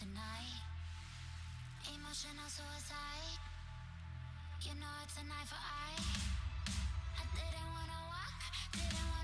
tonight. Emotional suicide. You know it's a knife for I. I didn't wanna walk, didn't wanna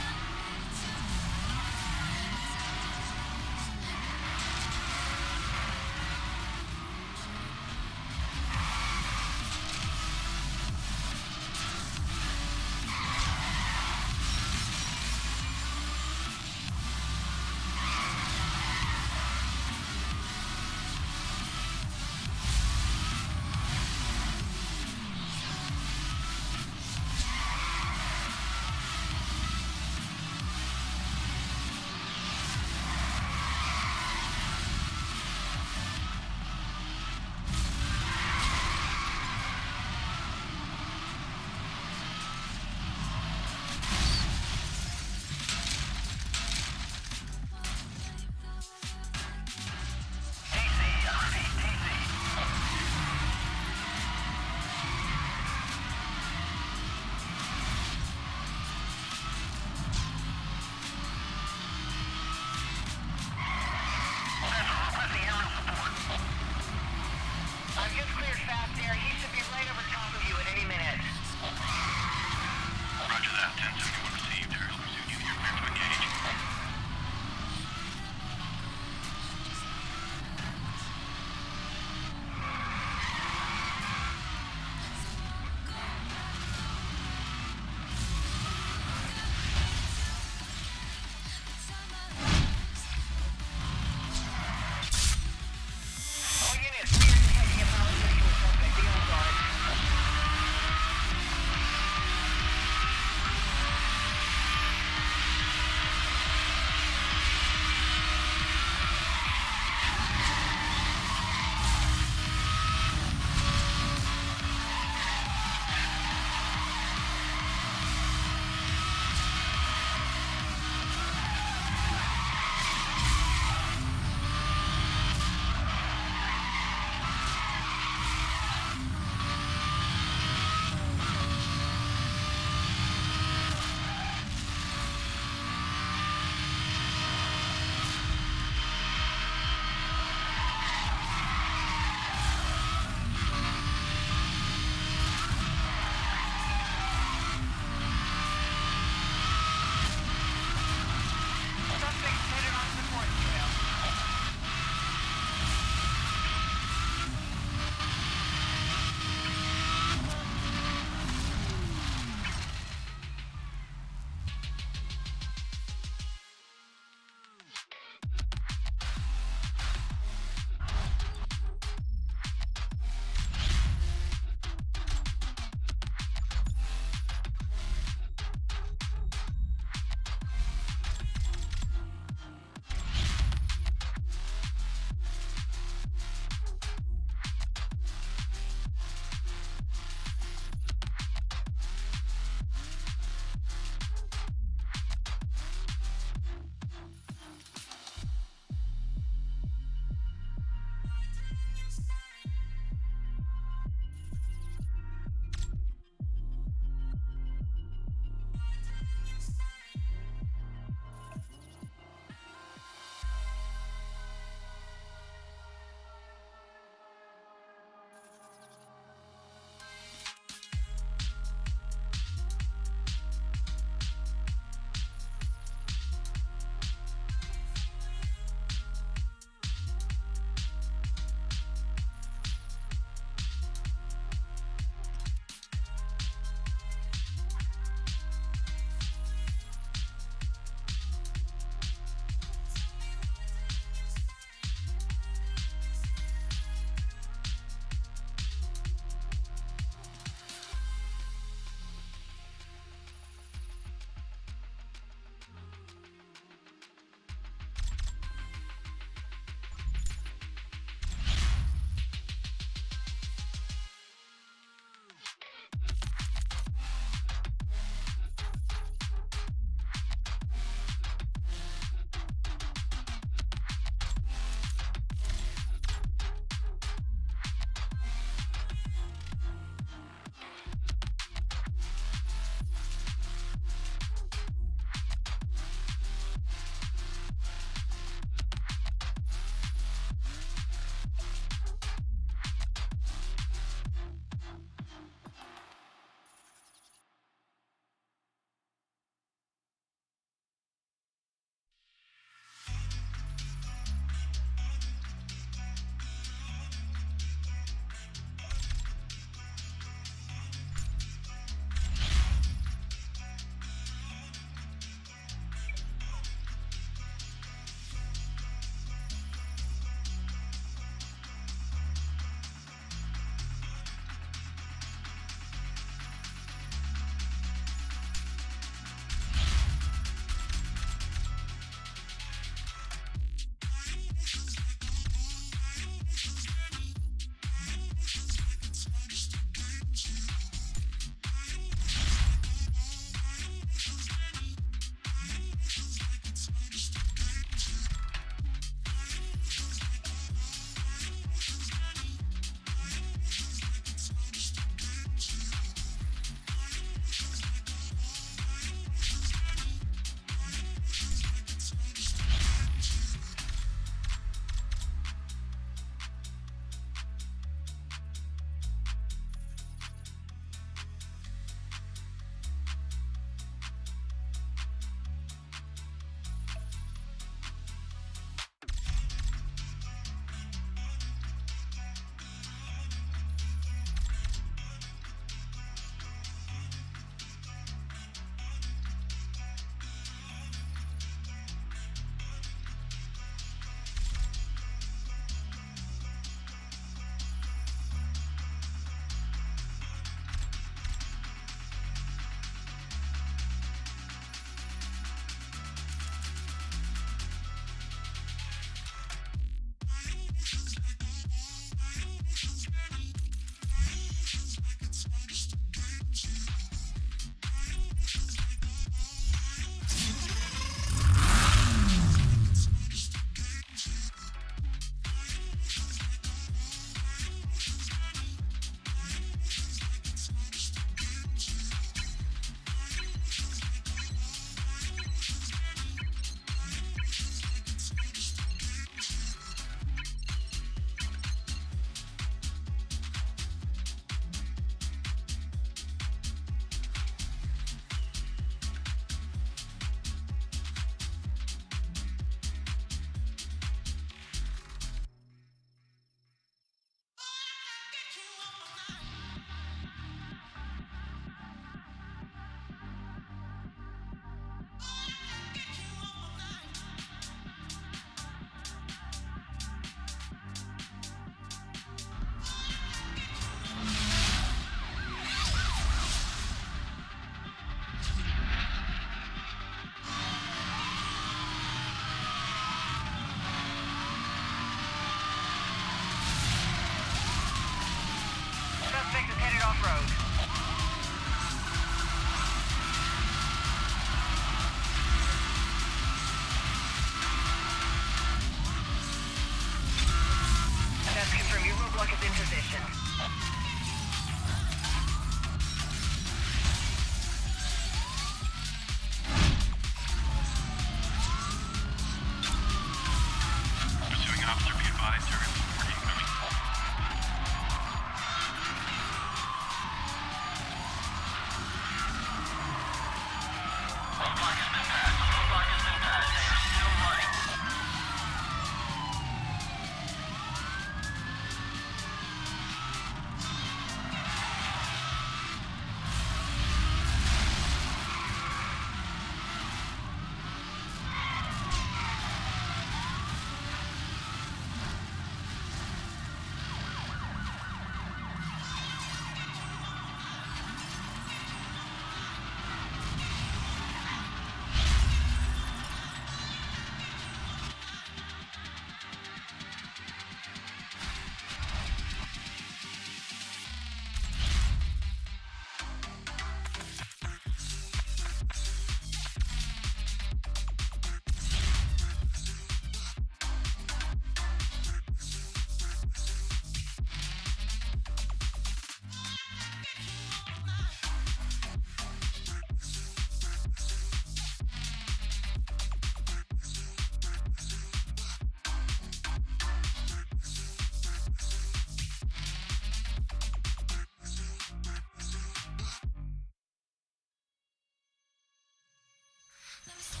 Let me see.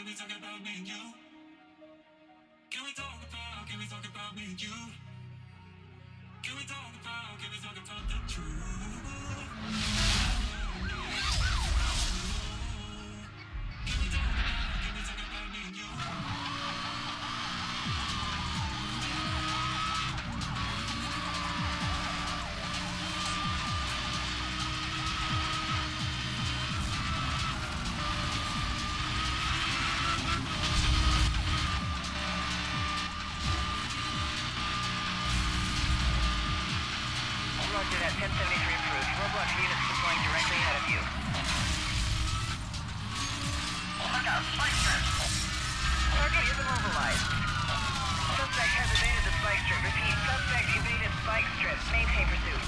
Can we talk about me and you? Can we talk about, can we talk about me and you? Can we talk about, can we talk about the truth? 1073 approved. roadblock units deploying directly ahead of you. Look out, spike Target is immobilized. Suspect has evaded the spike strip. Repeat, suspect evaded spike strip. Maintain pursuit.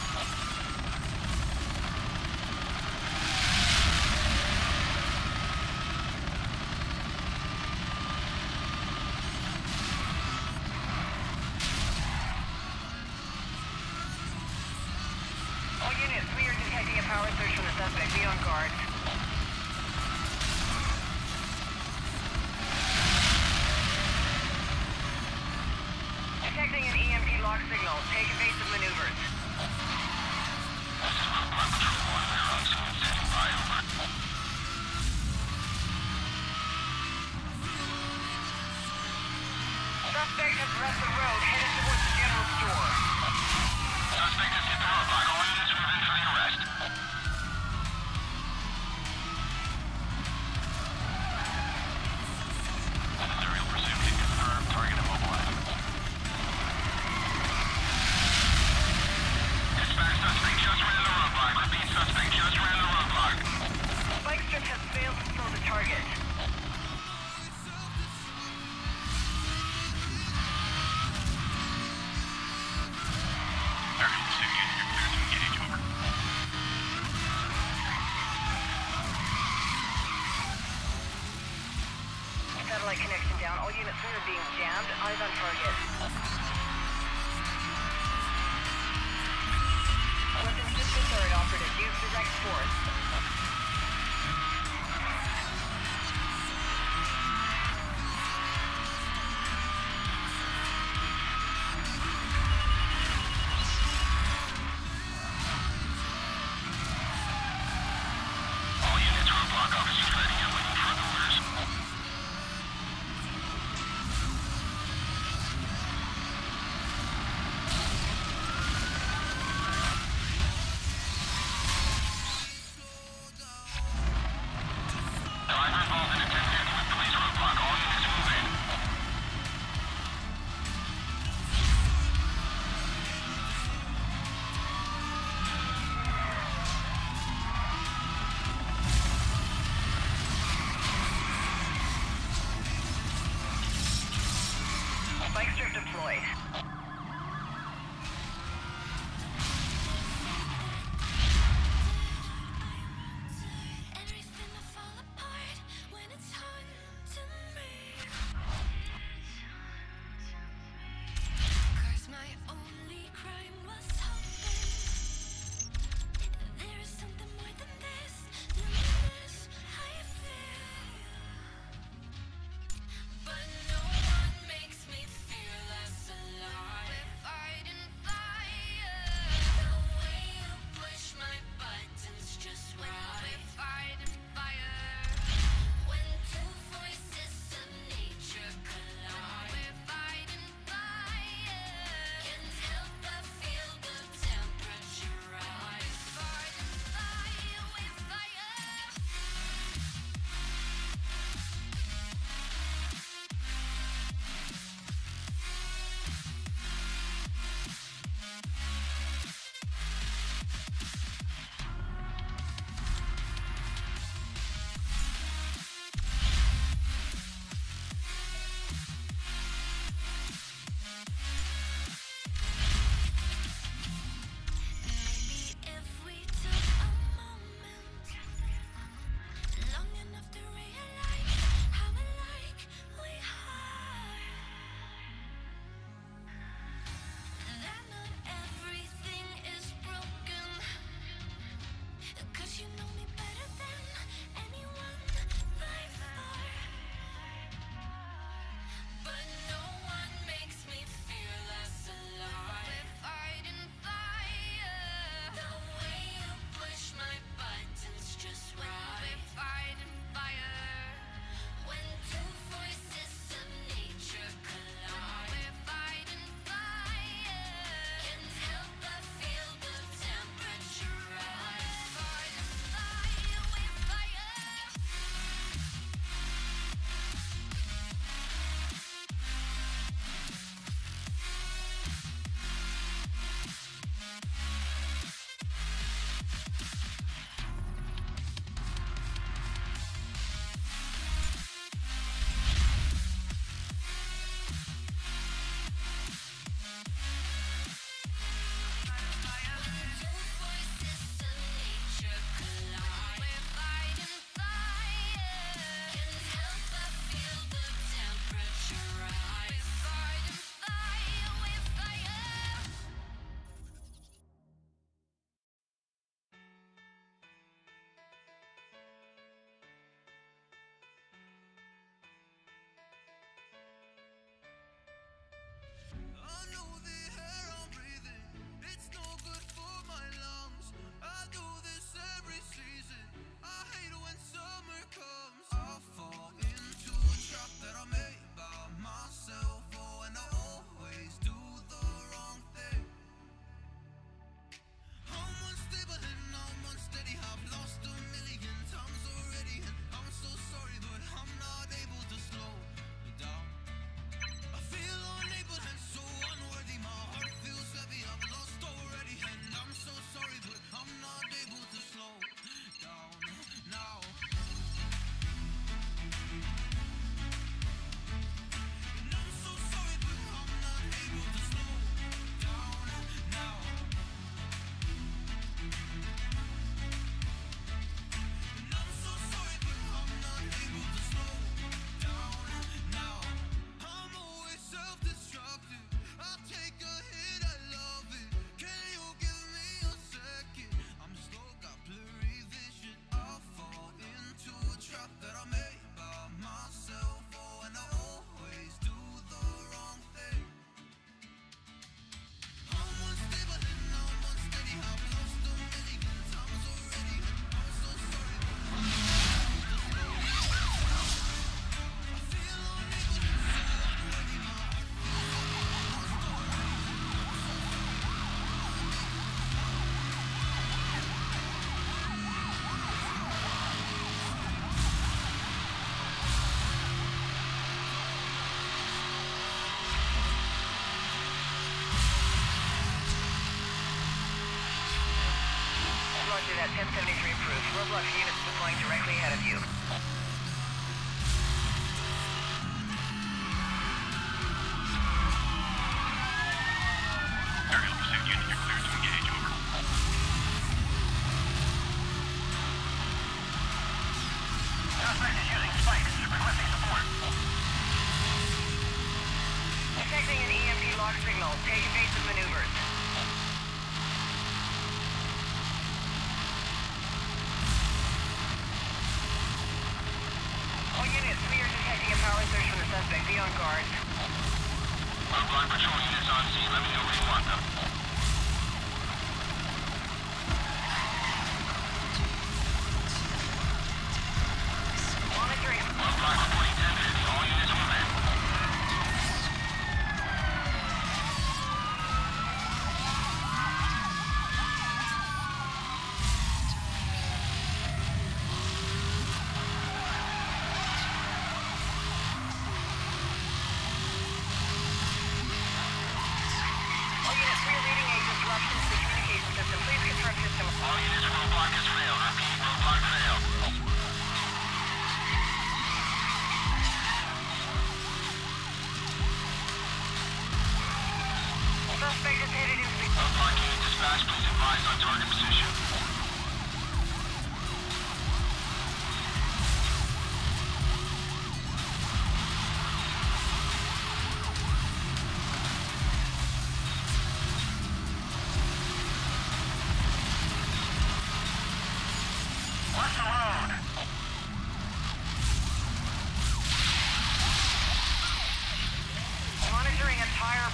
1073 approved. roadblock units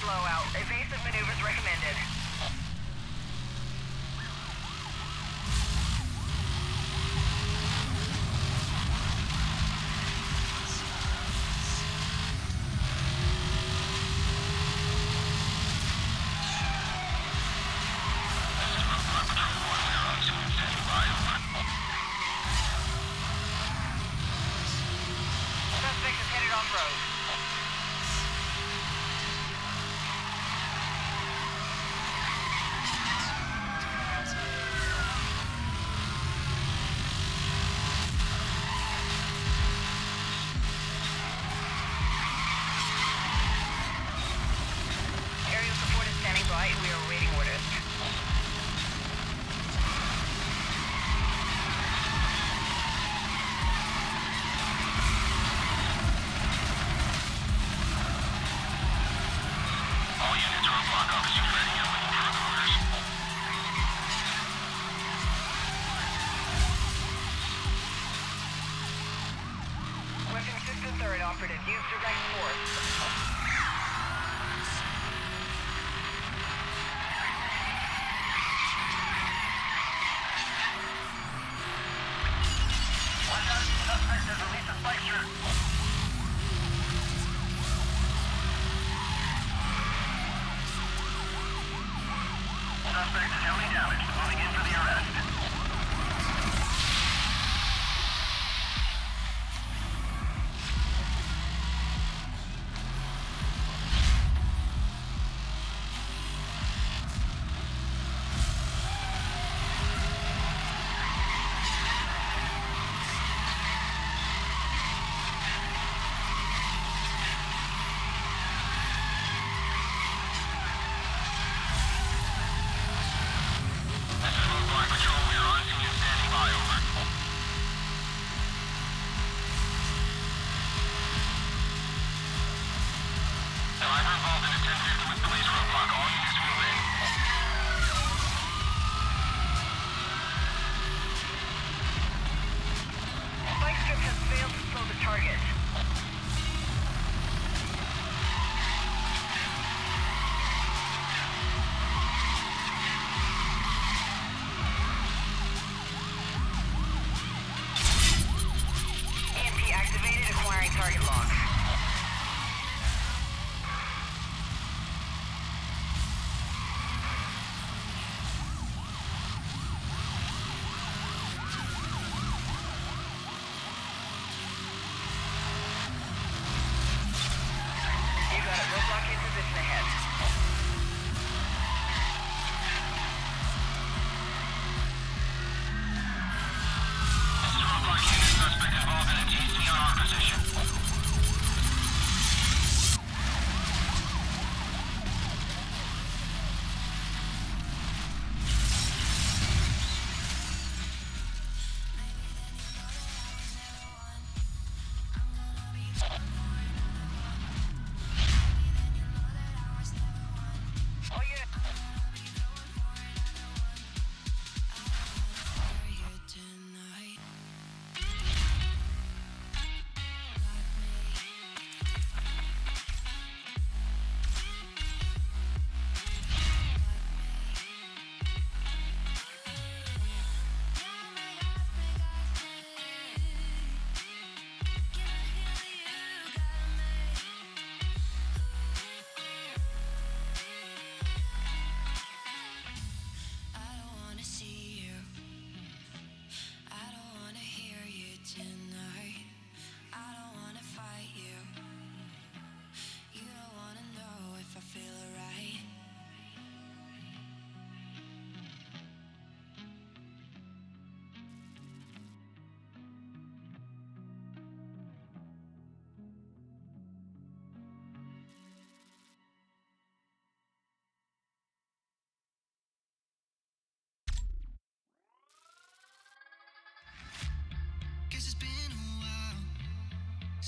blowout. Evasive maneuvers recommended.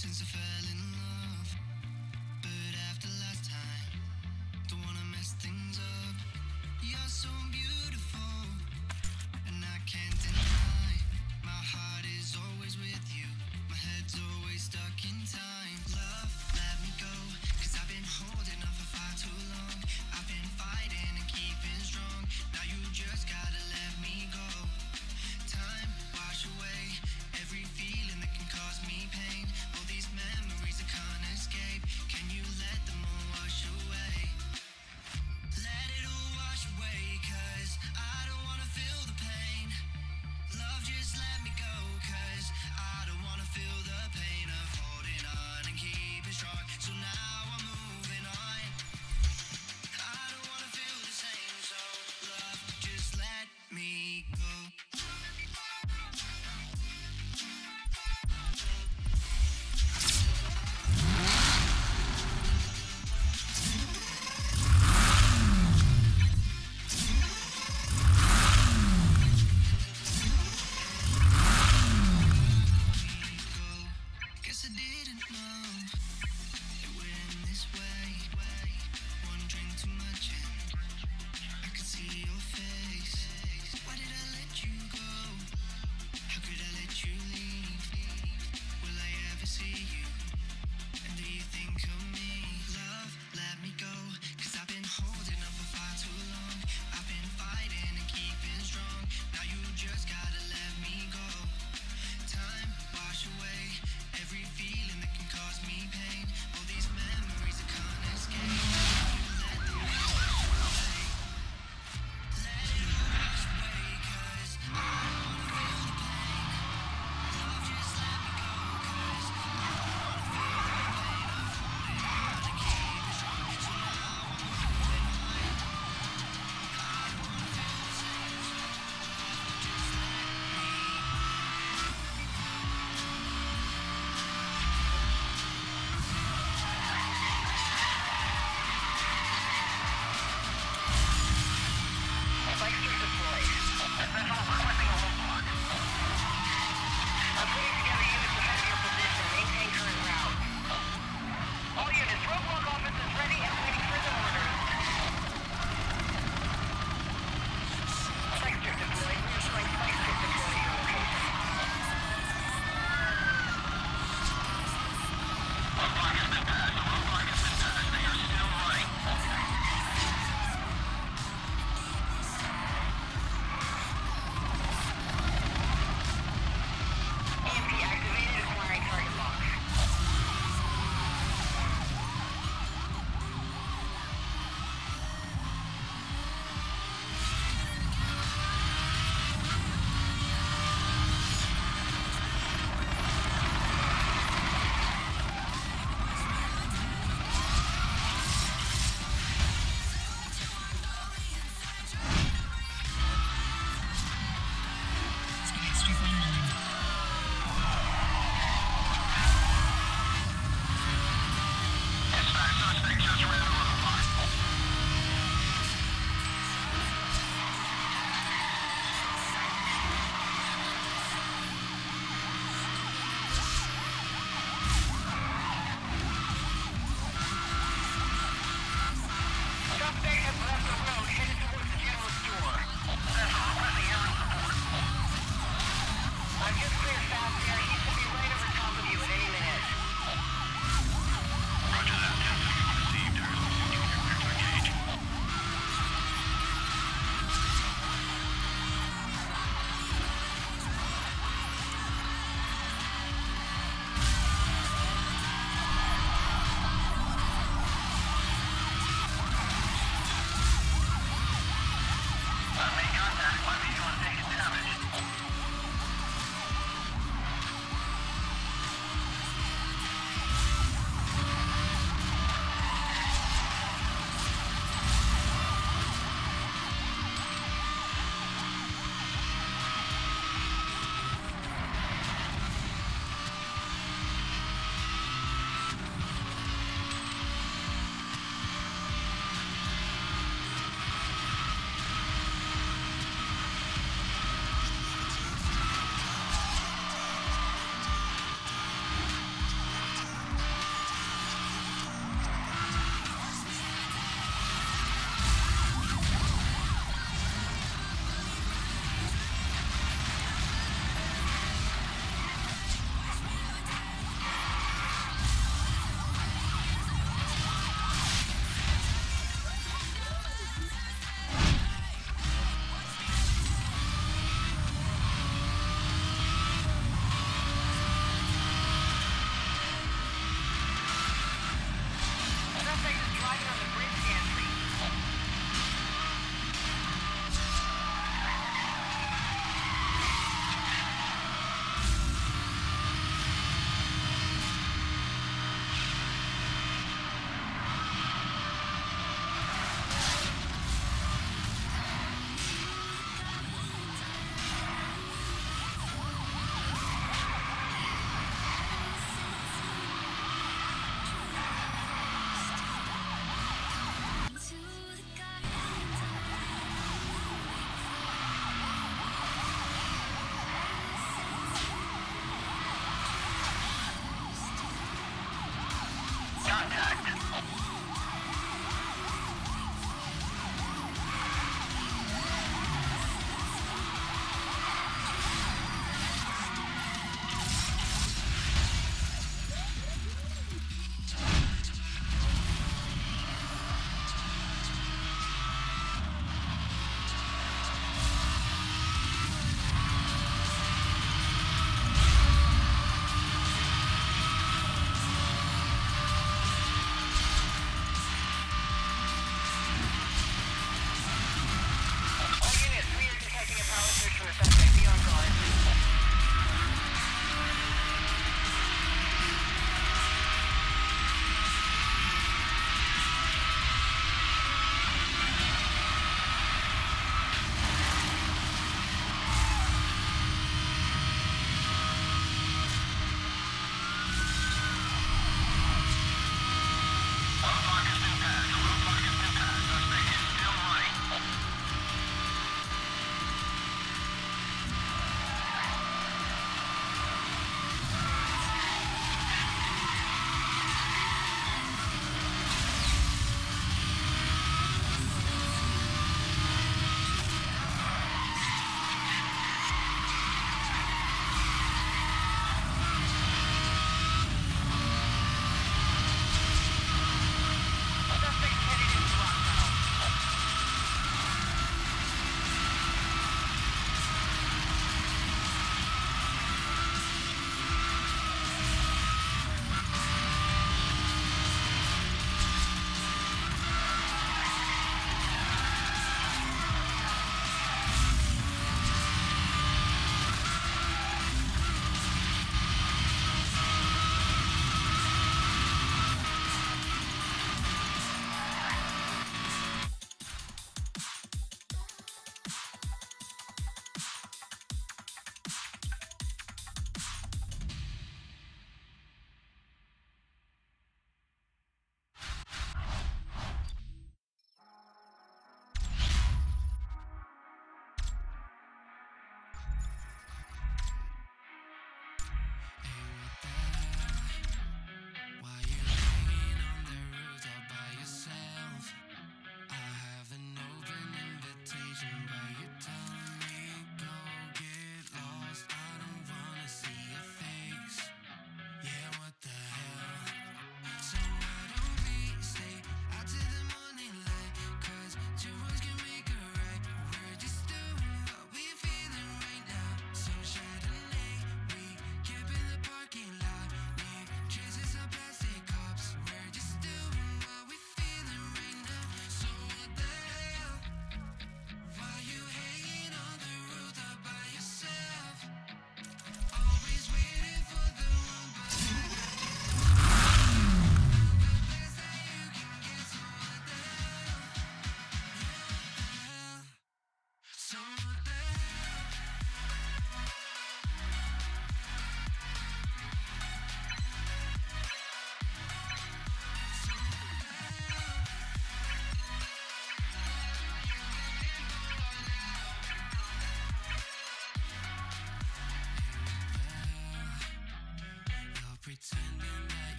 Since I fell in love.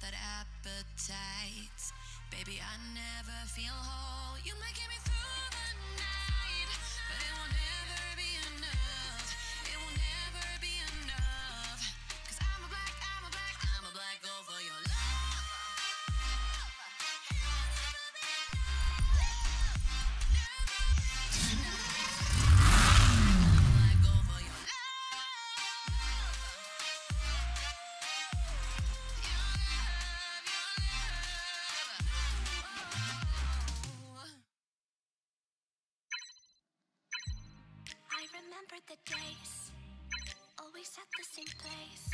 That appetite. Baby, I never feel whole. Place,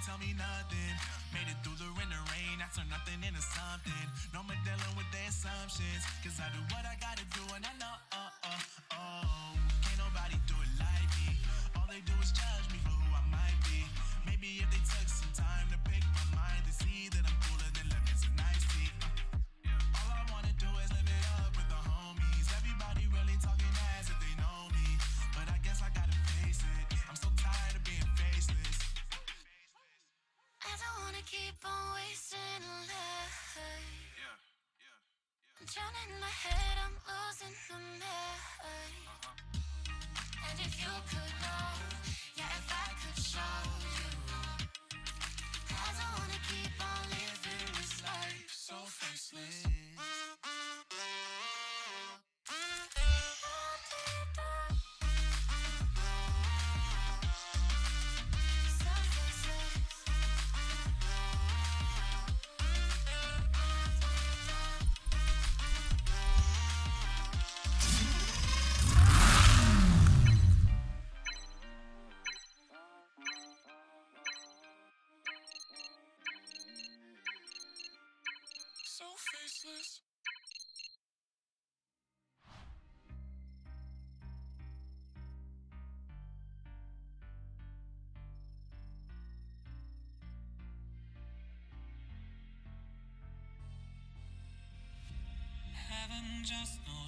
couldn't tell me nothing. Made it through the rain, the rain. I turned nothing into something. No Medellin with the assumptions. Cause I do what I gotta do heaven just knows.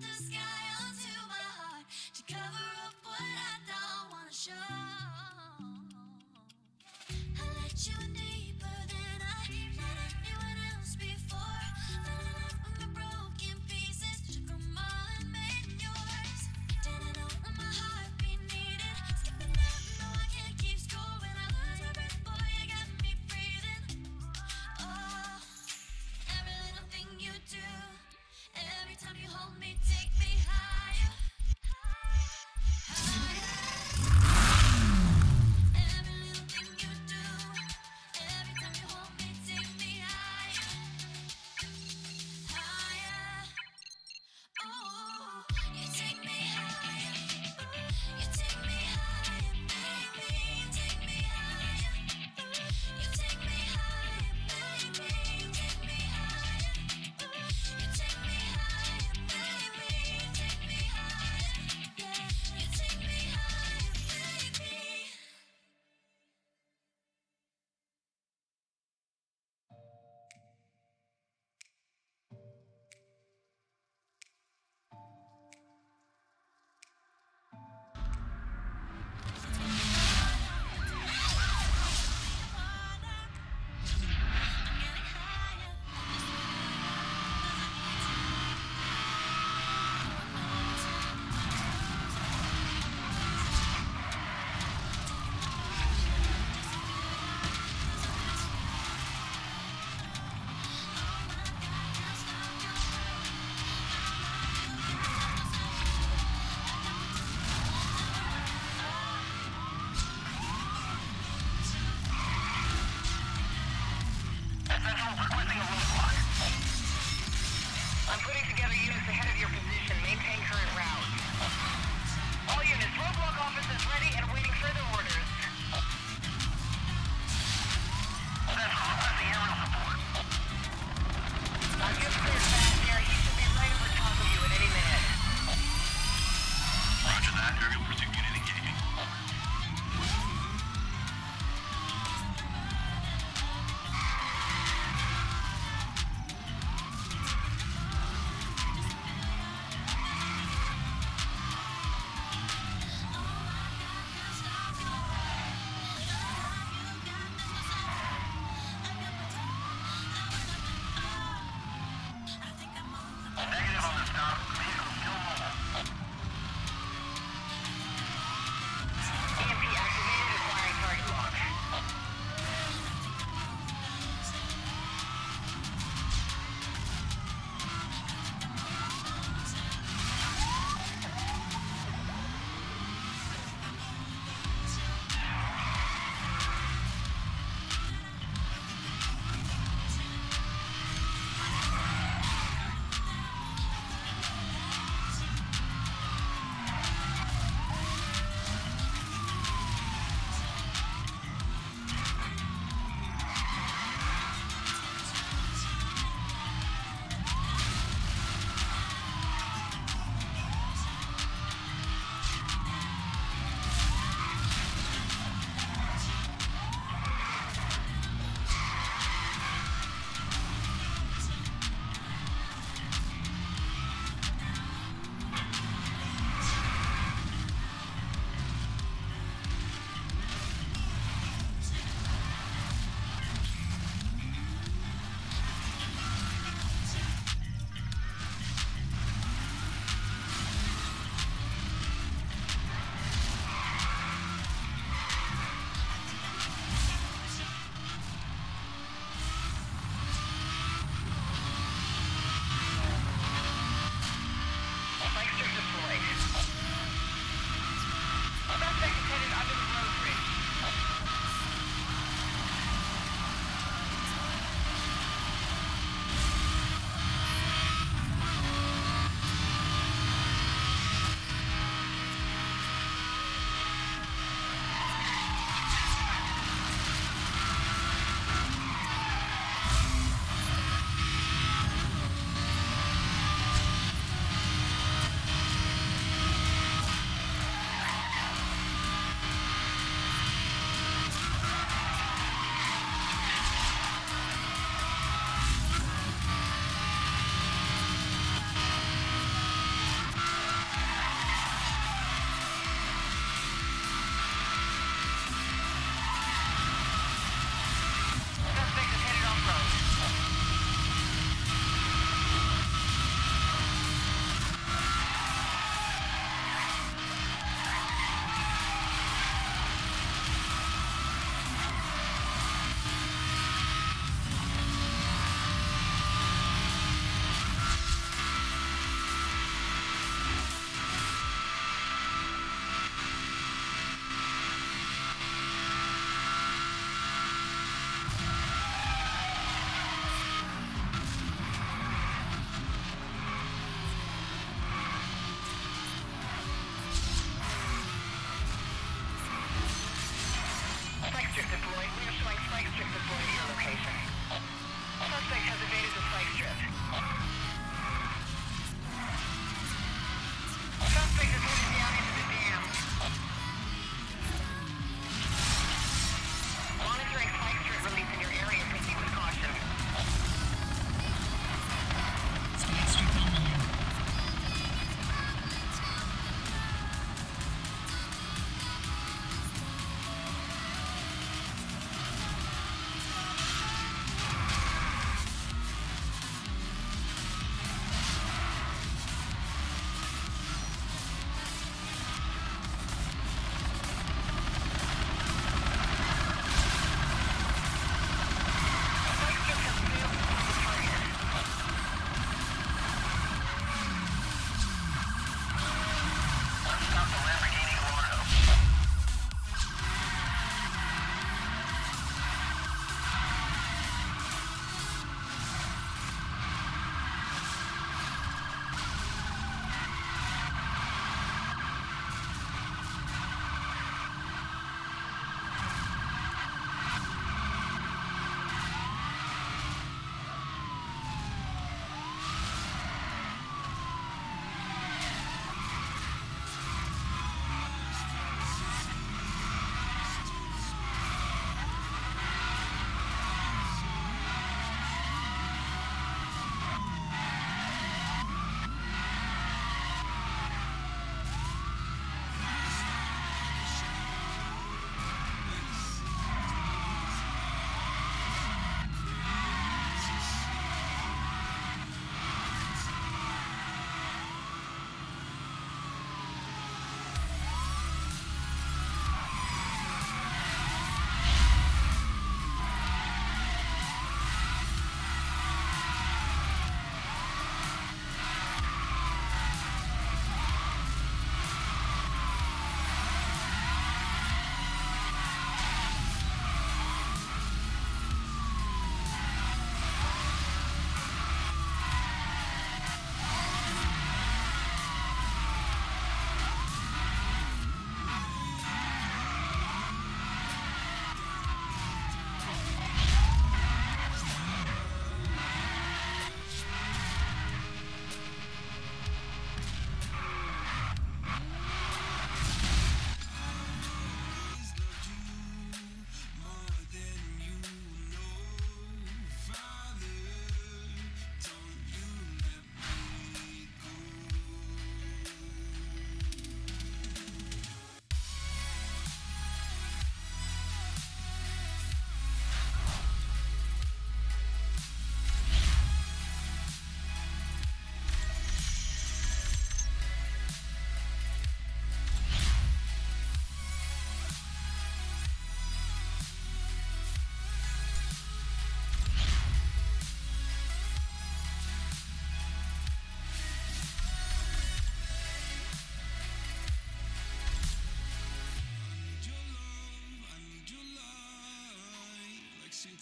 the sky.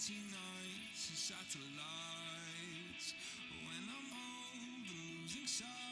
empty nights and satellites. When I'm old losing sight.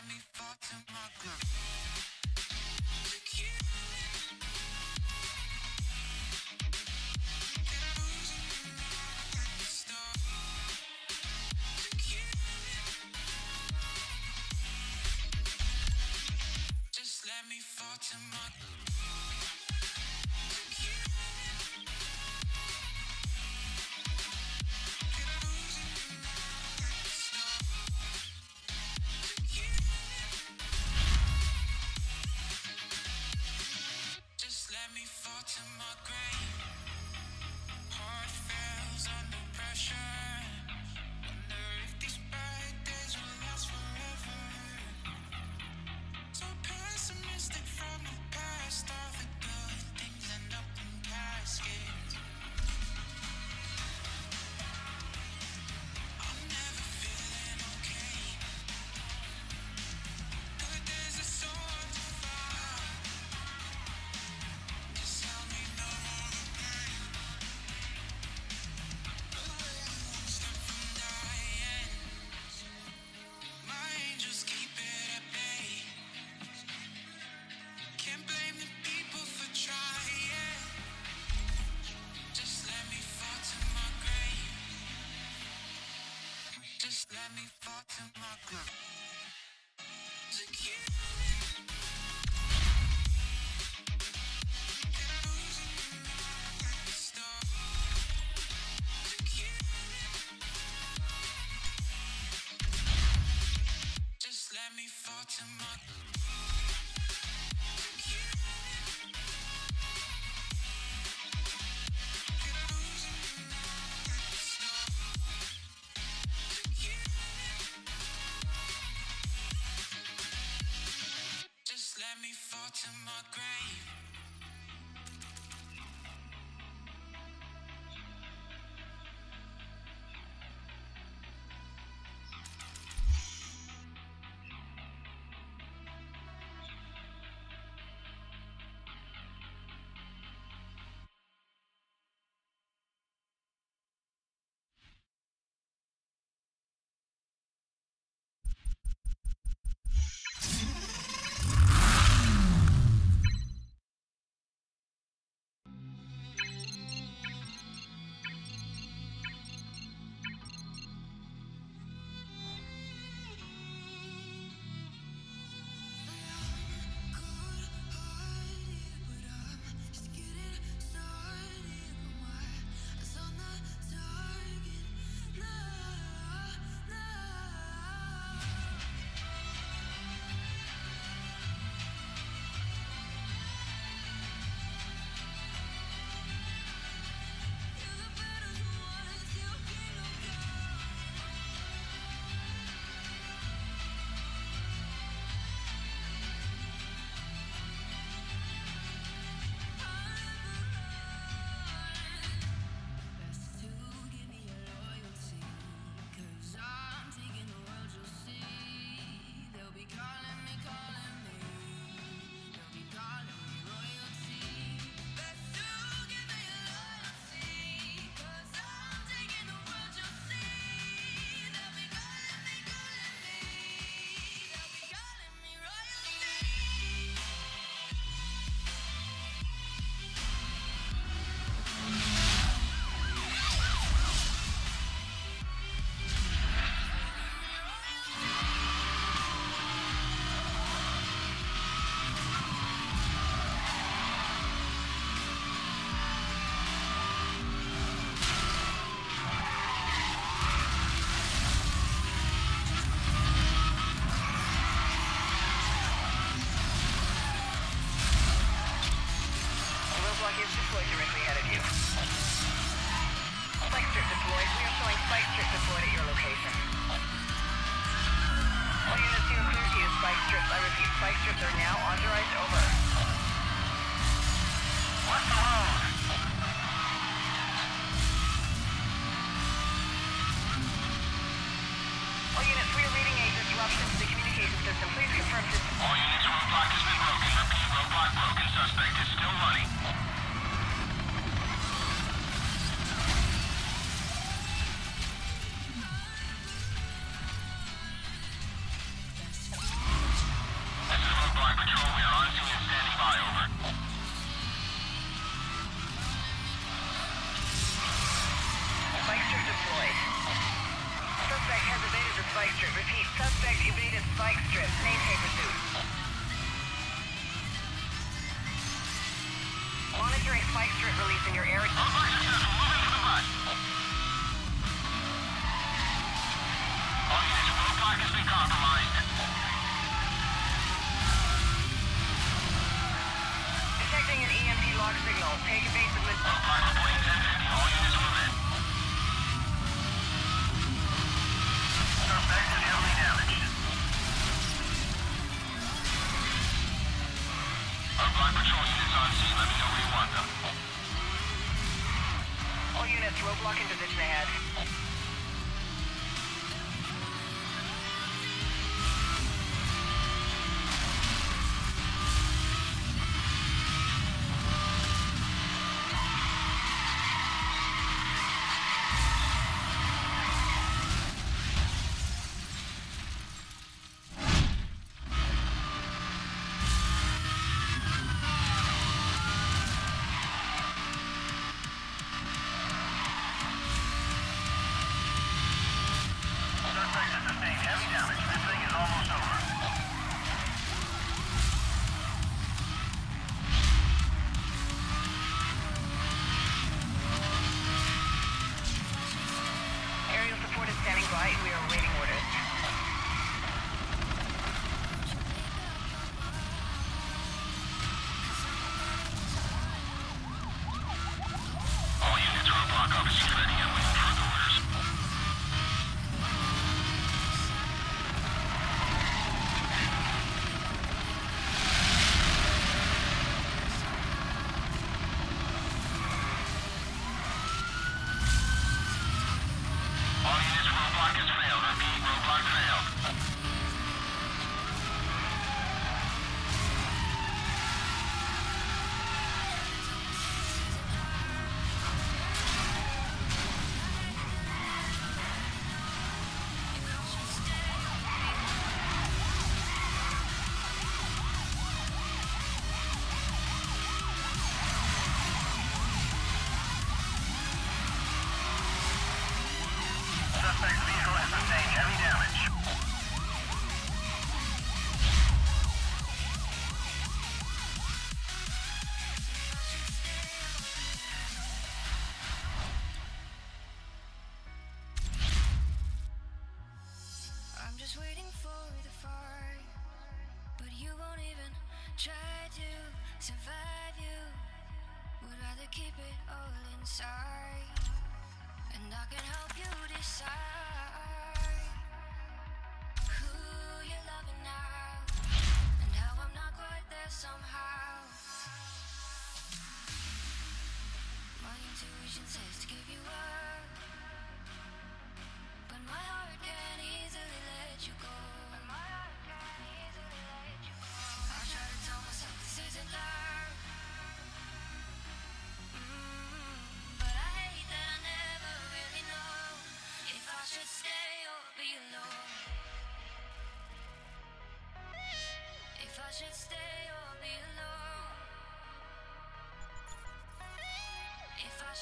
got me me fall to my grave.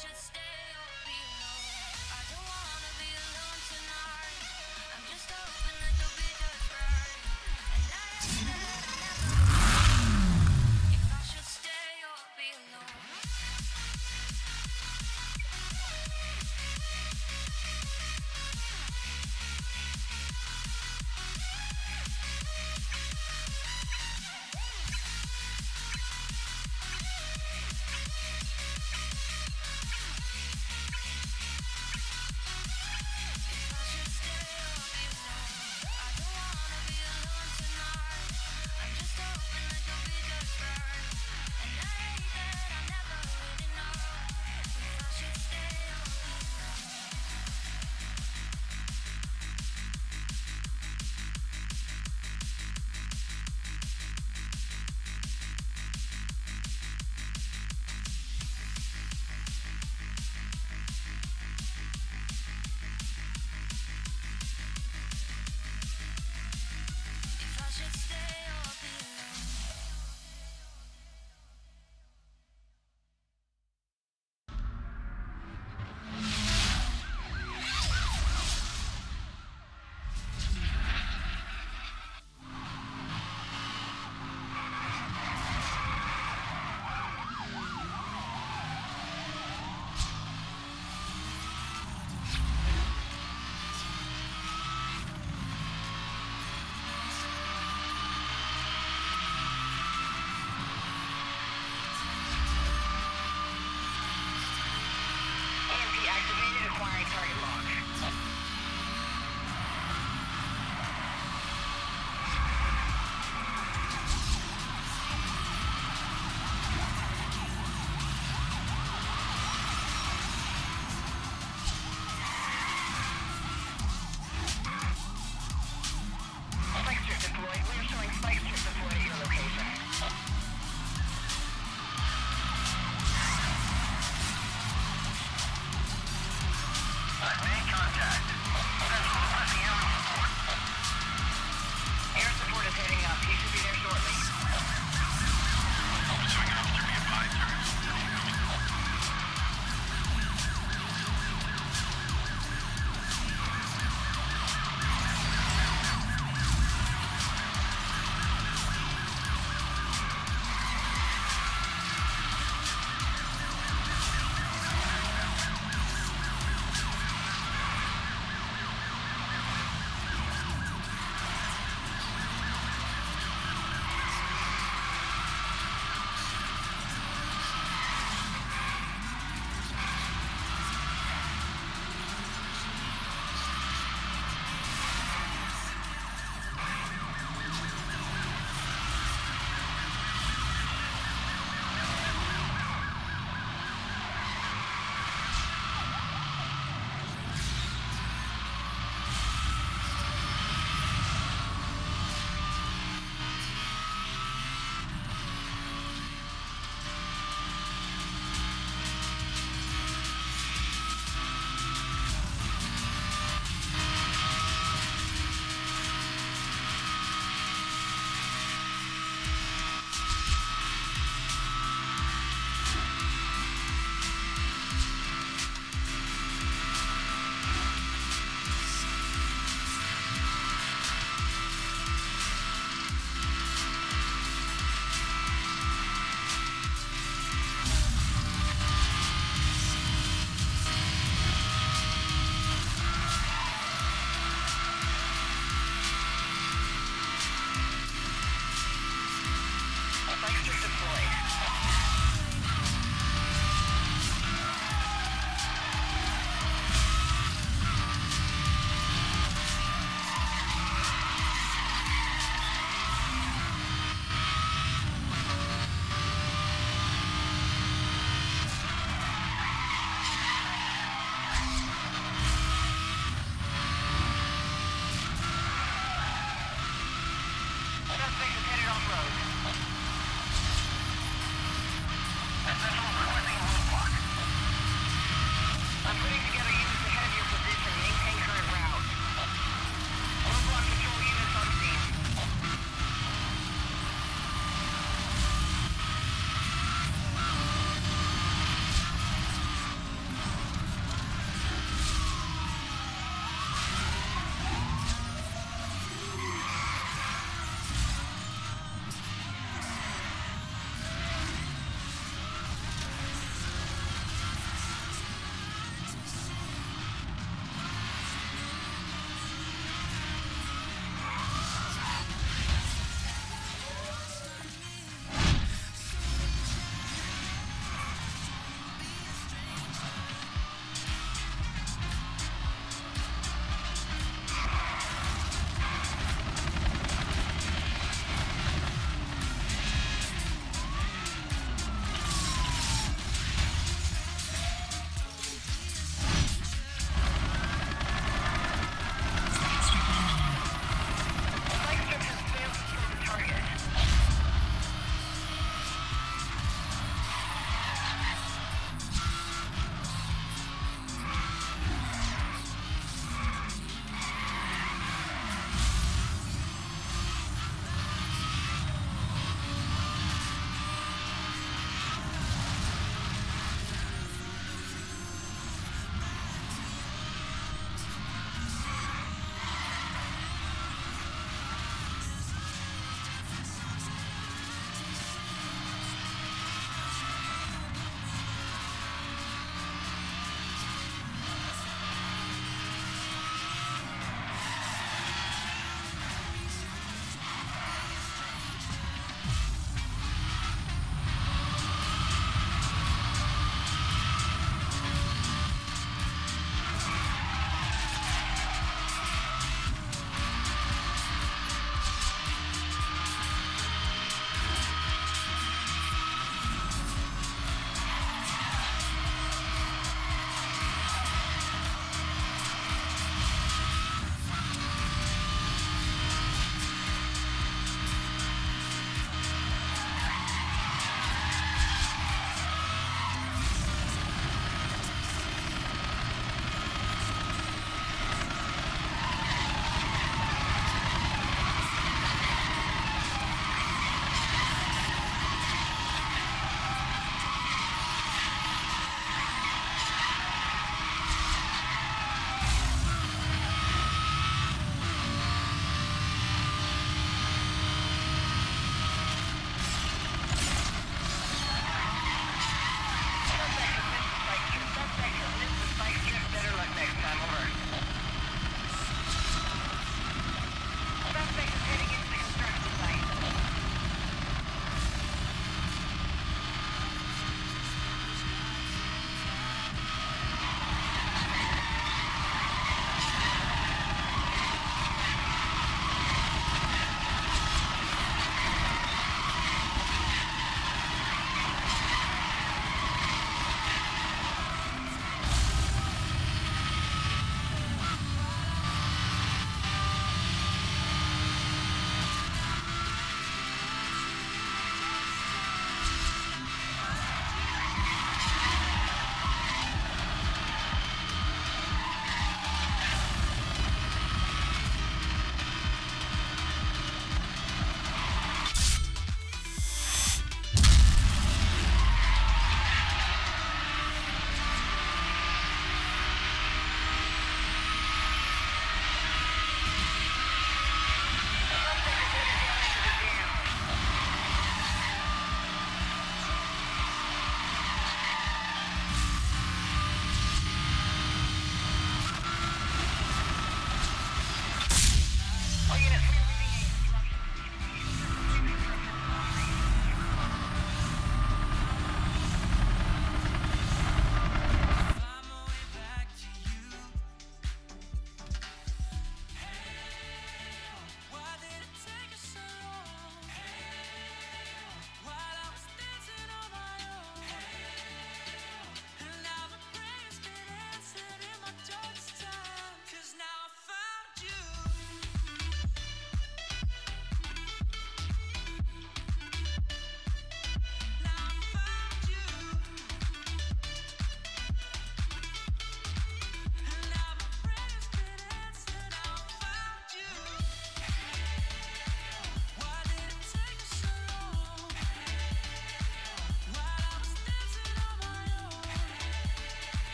should stay.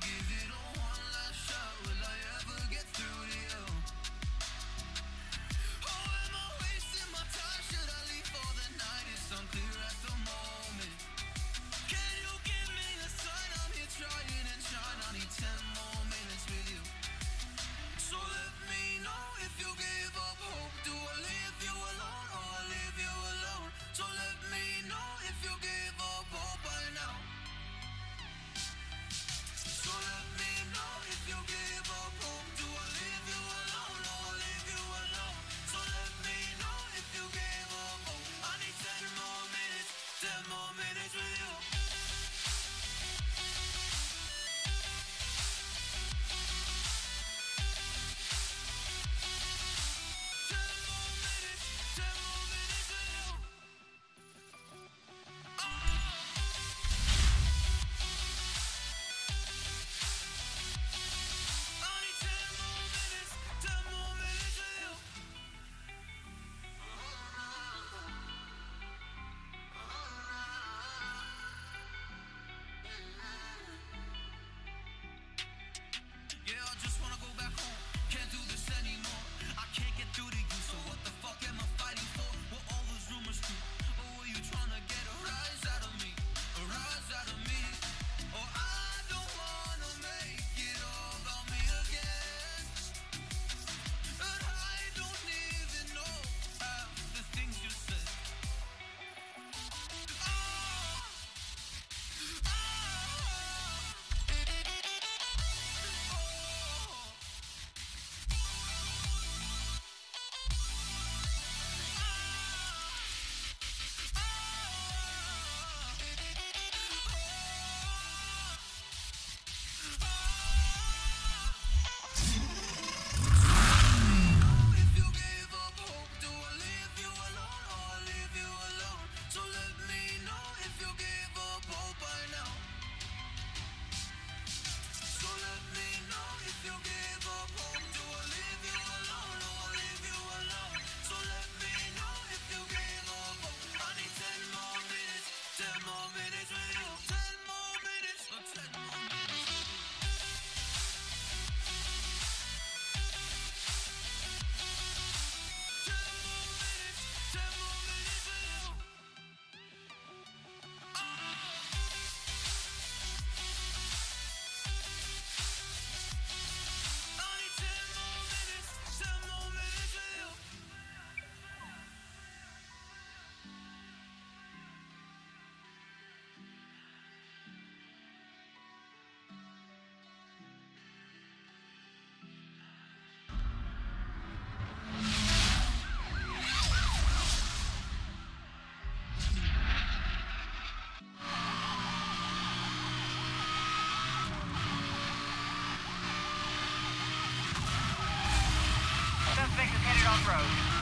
give it road.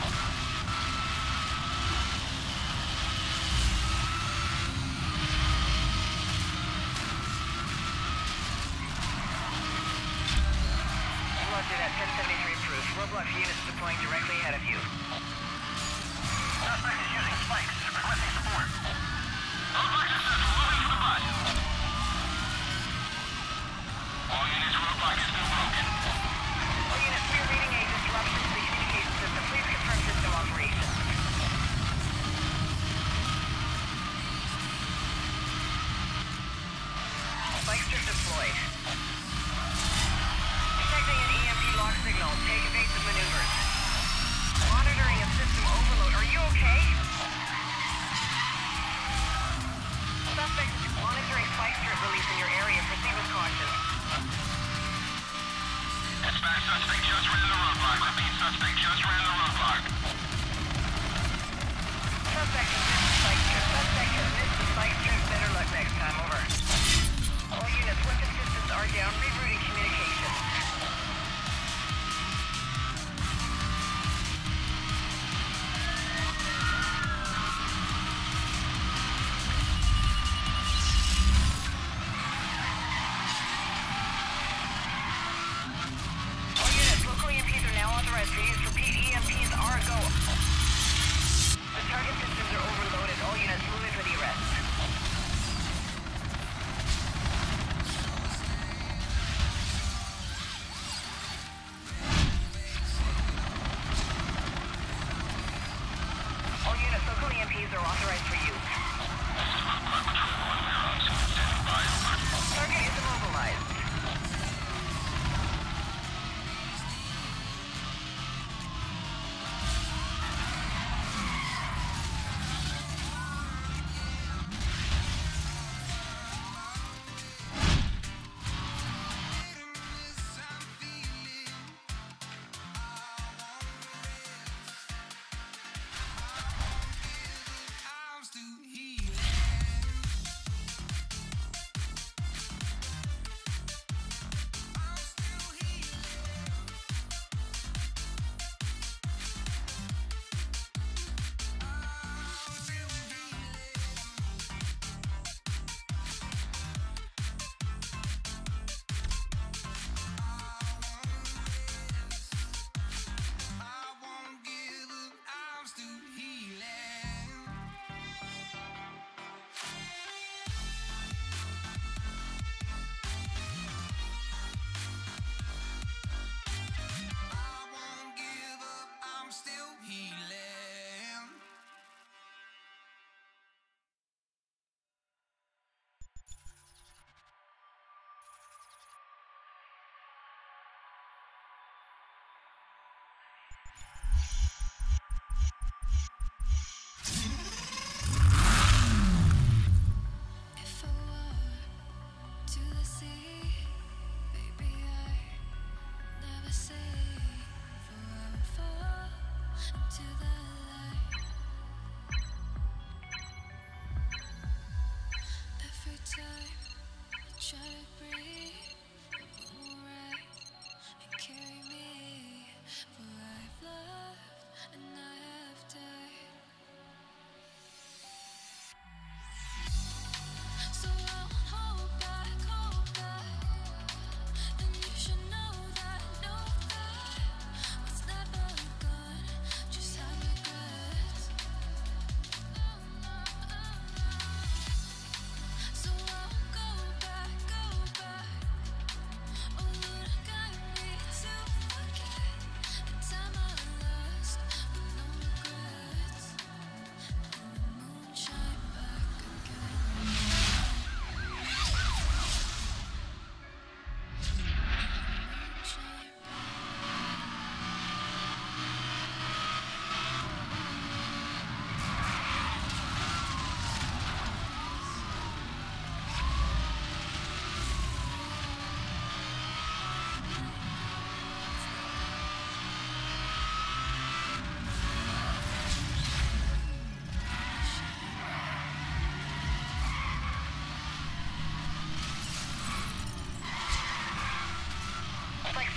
Into the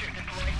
deployed.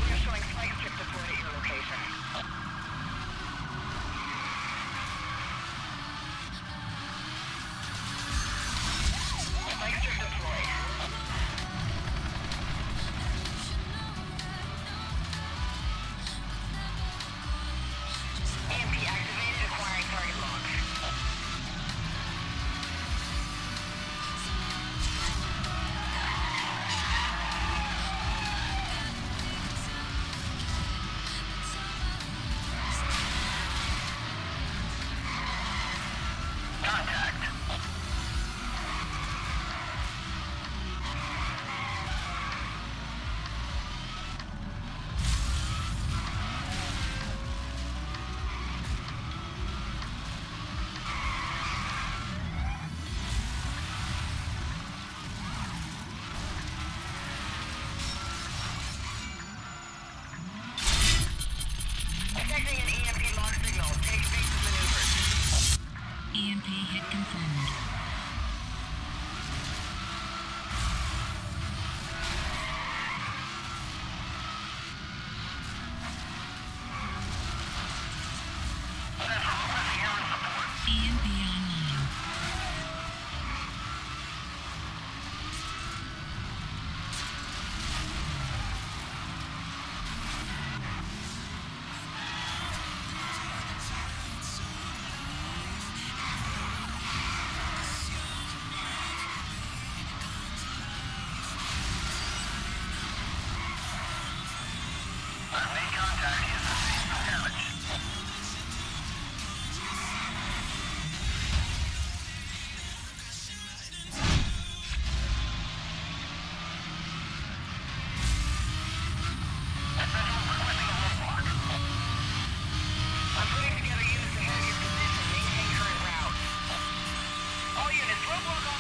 Putting together units ahead of your position. Maintain current route. All units, roadblock on.